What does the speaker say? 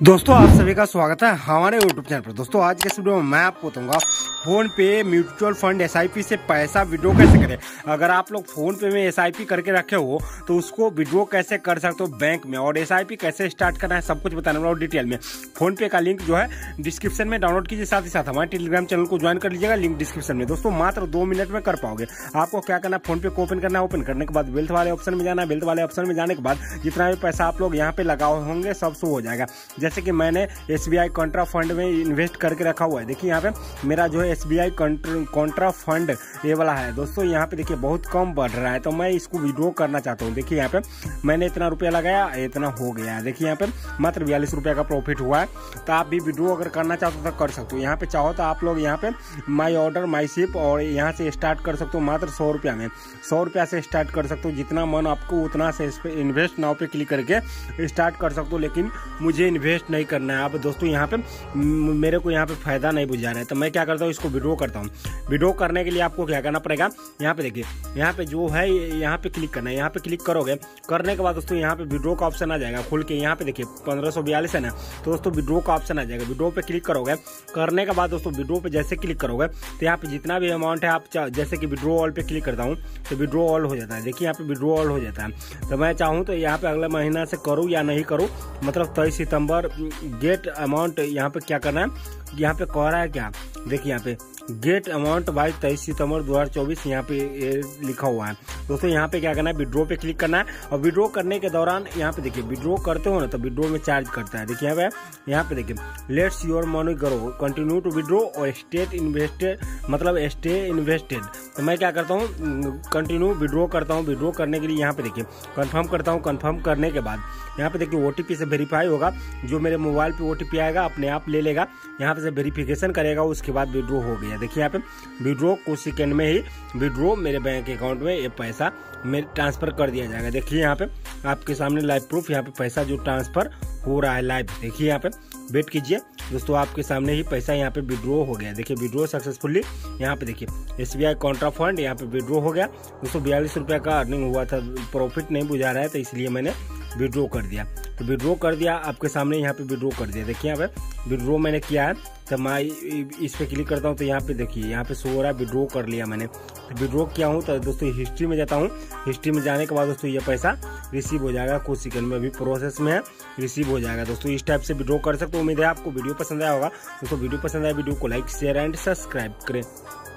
दोस्तों, आप सभी का स्वागत है हमारे यूट्यूब चैनल पर। दोस्तों, आज के इस वीडियो में मैं आपको बताऊँगा फ़ोन पे म्यूचुअल फंड एसआईपी से पैसा विड्रॉ कैसे करें? अगर आप लोग फ़ोन पे में एसआईपी करके रखे हो तो उसको विड्रॉ कैसे कर सकते हो बैंक में? और एसआईपी कैसे स्टार्ट करना है, सब कुछ बताने वाला डिटेल में। फ़ोन पे का लिंक जो है डिस्क्रिप्शन में डाउनलोड कीजिए, साथ ही साथ हमारे टेलीग्राम चैनल को ज्वाइन कर लीजिएगा लिंक डिस्क्रिप्शन में। दोस्तों, मात्र दो मिनट में कर पाओगे। आपको क्या करना है फ़ोन पे को ओपन करना है ओपन करने के बाद वेल्थ वाले ऑप्शन में जाना है। वेल्थ वाले ऑप्शन में जाने के बाद जितना भी पैसा आप लोग यहाँ पे लगाओ होंगे, सब शो हो जाएगा। जैसे कि मैंने S B I contra fund में इन्वेस्ट करके रखा हुआ है। देखिए यहाँ पे मेरा जो है एस बी कॉन्ट्रा फंड ये वाला है। दोस्तों, यहाँ पे देखिए बहुत कम बढ़ रहा है तो मैं इसको विड्रो करना चाहता हूँ। देखिए यहाँ पे मैंने इतना रुपया लगाया इतना हो गया है। देखिए यहाँ पे मात्र बयालीस रुपया का प्रॉफिट हुआ है। तो आप भी विड्रो अगर करना चाहते हो तो कर सकते हो। यहाँ पे चाहो तो आप लोग यहाँ पे माई ऑर्डर माई सिप और यहाँ से स्टार्ट कर सकते हो मात्र सौ रुपया में। सौ रुपया से स्टार्ट कर सकते हो, जितना मन आपको उतना से इन्वेस्ट नाव पे क्लिक करके स्टार्ट कर सकते हो। लेकिन मुझे इन्वेस्ट नहीं करना है आप दोस्तों यहाँ पे मेरे को यहाँ पे फ़ायदा नहीं बुझा रहा है तो मैं क्या करता हूँ इसको विड्रो करता हूँ विड्रो करने के लिए आपको क्या करना पड़ेगा यहाँ पे देखिए यहाँ पे जो है यहाँ पे क्लिक करना है यहाँ पे क्लिक करोगे करने के बाद दोस्तों यहाँ पे विड्रो का ऑप्शन आ जाएगा खुल के यहाँ पे देखिए पंद्रह है ना तो दोस्तों विड्रो का ऑप्शन आ जाएगा विड्रो पे क्लिक करोगे करने के बाद दोस्तों विड्रो पे जैसे क्लिक करोगे तो यहाँ पे जितना भी अमाउंट है आप जैसे कि विड्रो ऑल पे क्लिक करता हूँ तो विड्रो ऑल हो जाता है देखिए यहाँ पे विड्रो ऑल हो जाता है तो मैं चाहूँ तो यहाँ पे अगले महीना से करूँ या नहीं करूँ मतलब तेईस सितंबर गेट अमाउंट यहाँ पे क्या करना है? यहाँ पे कह रहा है क्या? देखिए यहाँ पे गेट अमाउंट बाईस तेईस सितंबर दो हज़ार चौबीस यहाँ पे लिखा हुआ है। दोस्तों, यहाँ पे क्या करना है? विड्रो पे क्लिक करना है और विड्रॉ करने के दौरान यहाँ पे देखिए विड्रो करते हो ना तो विड्रो में चार्ज करता है। देखिए यहाँ पे यहाँ पे देखिए let's your money grow continue to withdraw और स्टेट इन्वेस्टेड मतलब स्टे इन्वेस्टेड तो मैं क्या करता हूँ? कंटिन्यू विड्रो करता हूँ। विड्रो करने के लिए यहाँ पे देखिए कन्फर्म करता हूँ। कन्फर्म करने के बाद यहाँ पे देखिए ओटीपी से वेरीफाई होगा। जो मेरे मोबाइल पे ओटीपी आएगा, अपने आप ले लेगा। यहाँ पे से वेरिफिकेशन करेगा उसके बाद विड्रॉ हो गया। देखिए यहाँ पे विड्रॉ कुछ सेकेंड में ही विड्रॉ मेरे बैंक अकाउंट में ये पैसा मेरे ट्रांसफ़र कर दिया जाएगा। देखिए यहाँ पे, आपके सामने लाइव प्रूफ यहाँ पे पैसा जो ट्रांसफ़र हो रहा है लाइव देखिए यहाँ पे वेट कीजिए। दोस्तों, आपके सामने ही पैसा यहाँ पे विड्रॉ हो गया। देखिए विड्रॉ सक्सेसफुली यहाँ पे देखिए S B I contra fund यहाँ पे विड्रॉ हो गया। दोस्तों, बयालीस रुपये का अर्निंग हुआ था प्रॉफिट नहीं बुझा रहा है तो इसलिए मैंने विड्रॉ कर दिया। तो विड्रॉ कर दिया, आपके सामने यहाँ पे विड्रो कर दिया। देखिए यहाँ पे विड्रो मैंने किया है तो मैं इस पे क्लिक करता हूँ तो यहाँ पे देखिए, यहाँ पे शो हो रहा है विड्रो कर लिया मैंने। तो विड्रॉ किया हूँ तो दोस्तों हिस्ट्री में जाता हूँ। हिस्ट्री में जाने के बाद दोस्तों ये पैसा रिसीव हो जाएगा कुछ सेकंड में अभी प्रोसेस में है रिसीव हो जाएगा। दोस्तों इस टाइप से विड्रो कर सकते हो, उम्मीद है आपको वीडियो पसंद आया होगा। दोस्तों वीडियो पसंद आया वीडियो को लाइक शेयर एंड सब्सक्राइब करें।